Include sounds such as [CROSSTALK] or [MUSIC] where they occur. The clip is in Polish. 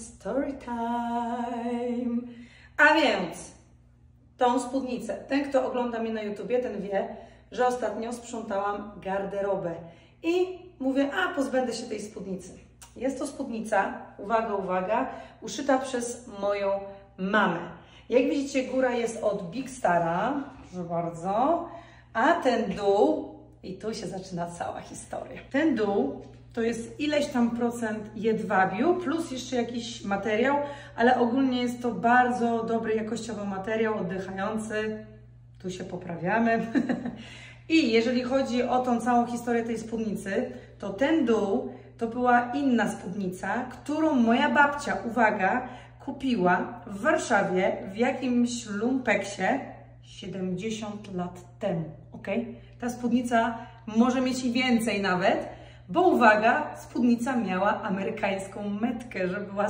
Story time. A więc tą spódnicę. Ten, kto ogląda mnie na YouTubie, ten wie, że ostatnio sprzątałam garderobę. I mówię, a pozbędę się tej spódnicy. Jest to spódnica, uwaga, uwaga, uszyta przez moją mamę. Jak widzicie, góra jest od Big Stara, proszę bardzo, a ten dół, i tu się zaczyna cała historia. Ten dół to jest ileś tam procent jedwabiu, plus jeszcze jakiś materiał, ale ogólnie jest to bardzo dobry jakościowy materiał, oddychający. Tu się poprawiamy. [LAUGHS] I jeżeli chodzi o tą całą historię tej spódnicy, to ten dół to była inna spódnica, którą moja babcia, uwaga, kupiła w Warszawie w jakimś lumpeksie 70 lat temu, ok? Ta spódnica może mieć i więcej nawet, bo uwaga, spódnica miała amerykańską metkę, że była